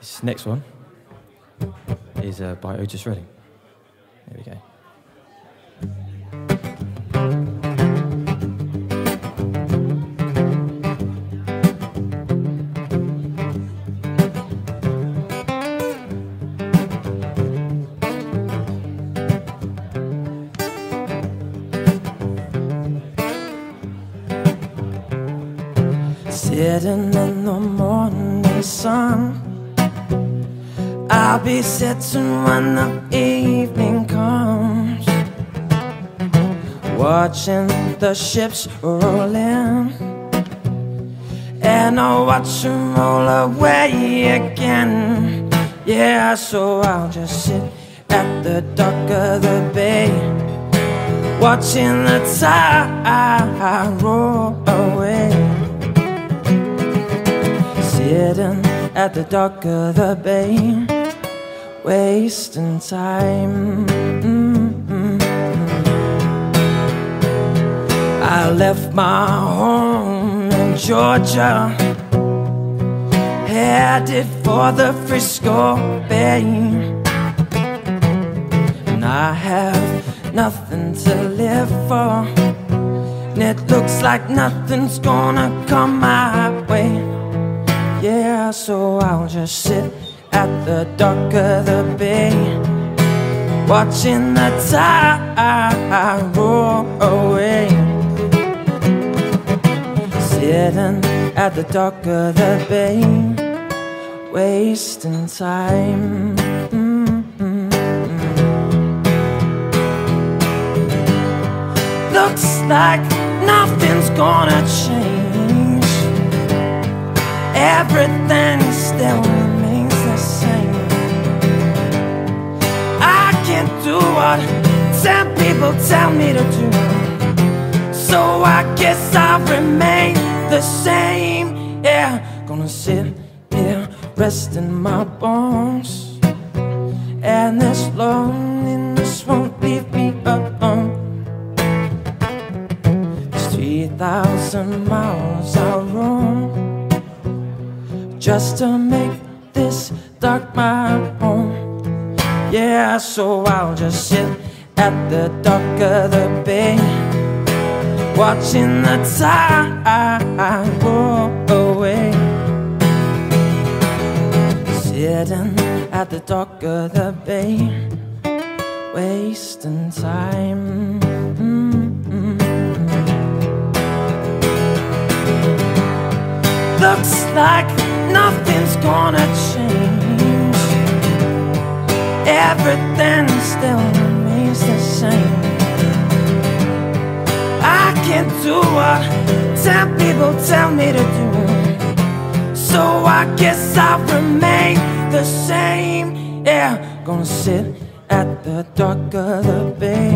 This next one is uh, by Otis Redding. There we go. Sitting in the morning sun I'll be sitting when the evening comes. Watching the ships roll in. And I'll watch them roll away again. Yeah, so I'll just sit at the dock of the bay. Watching the tide roll away. Sitting at the dock of the bay Wasting time. Mm-hmm. I left my home in Georgia. Headed for the Frisco Bay. And I have nothing to live for. And it looks like nothing's gonna come my way. Yeah, so I'll just sit at the dock of the bay. Watching the tide roll away. Sitting at the dock of the bay. Wasting time. Looks like nothing's gonna change. Everything still ten people tell me to do So I guess I'll remain the same. Yeah, gonna sit here resting my bones. And this loneliness won't leave me alone. It's 3,000 miles I roam Just to make this dark my home Yeah, so I'll just sit at the dock of the bay Watching the tide roll away Sitting at the dock of the bay Wasting time. Looks like nothing's gonna change Everything still remains the same. I can't do what ten people tell me to do. So I guess I'll remain the same. Yeah, gonna sit at the dock of the bay.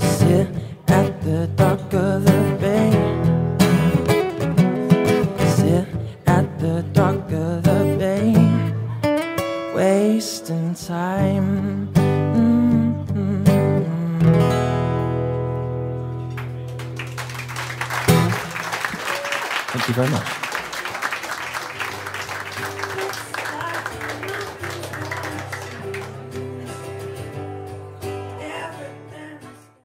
Sit at the dock Wasting time. Thank you very much.